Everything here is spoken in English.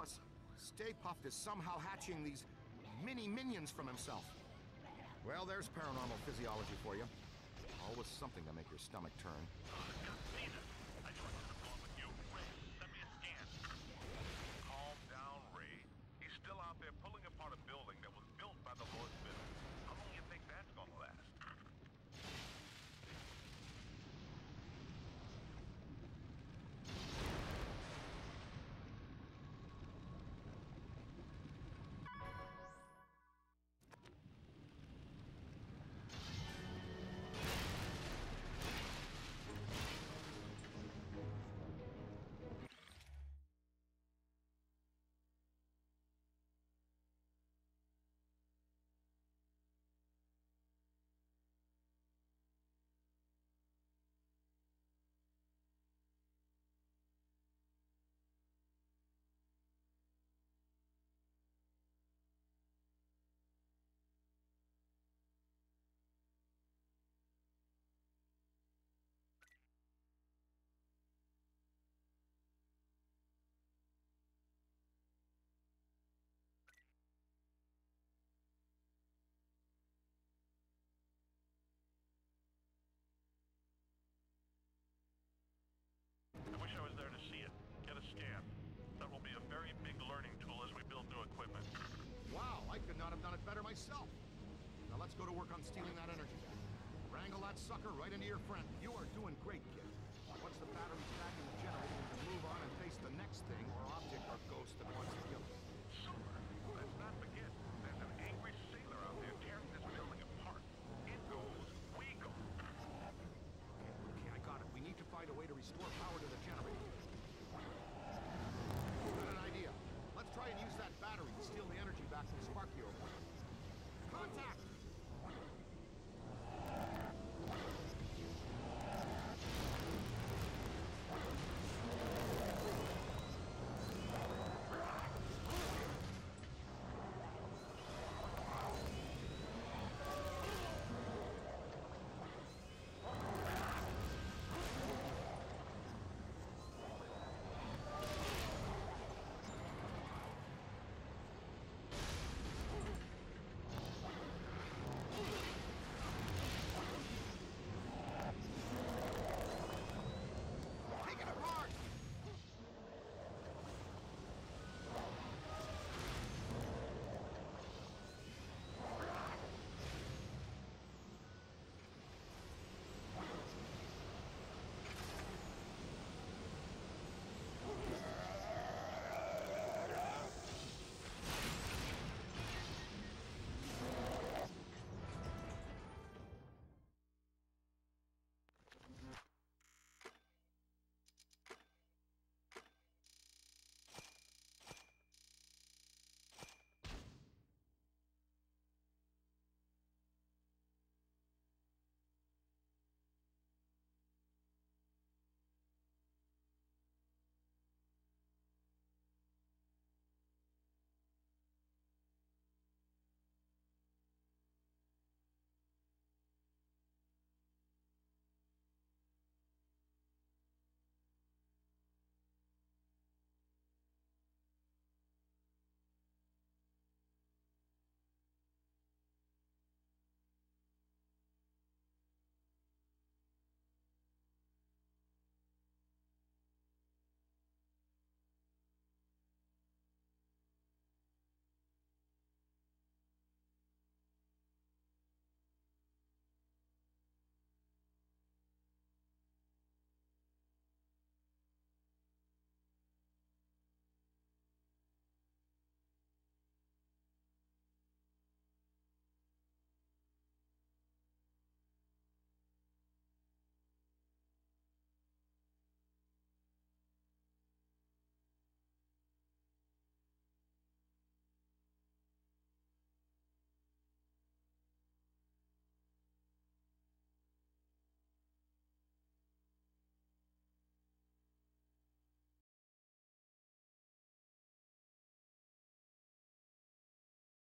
But Stay Puft is somehow hatching these mini minions from himself. Well, there's paranormal physiology for you. Always something to make your stomach turn. Wow, I could not have done it better myself. Now let's go to work on stealing that energy back. Wrangle that sucker right into your friend. You are doing great, kid. Once the battery's back in the generator, we can move on and face the next thing or object or ghost that wants to